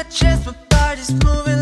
my chest, my body's moving